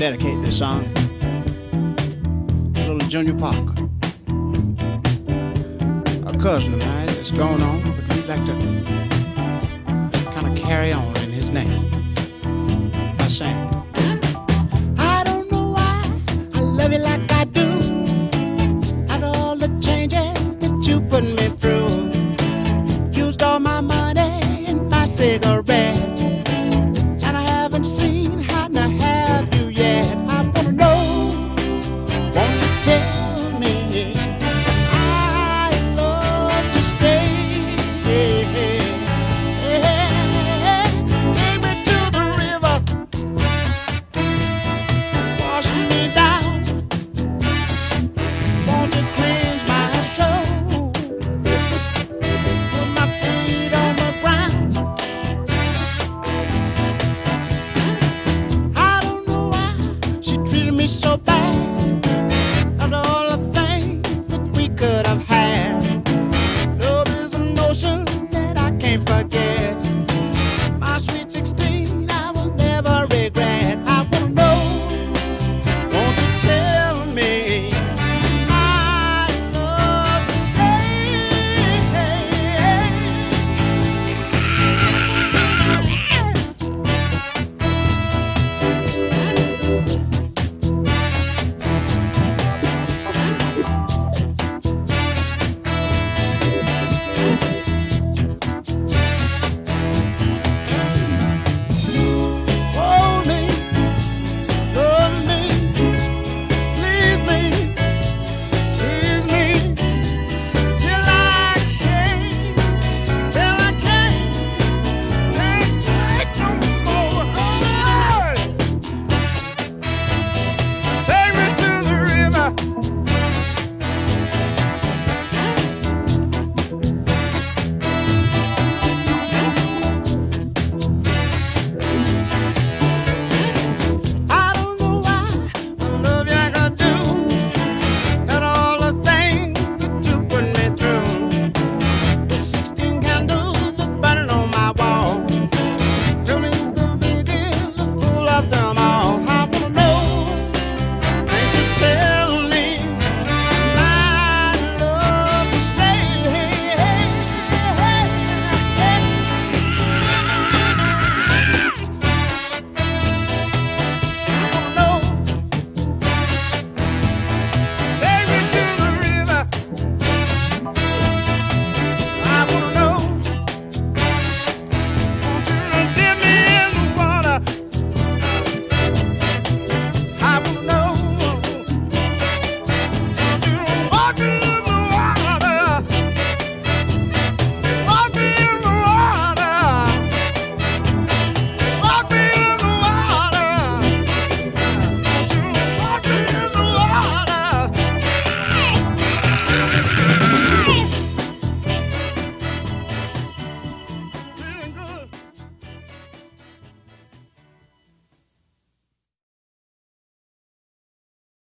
dedicate this song. To little Junior Parker, a cousin of mine that's going on, but we'd like to kind of carry on in his name by saying, I don't know why I love you like I do. After all the changes that you put me through, me so bad.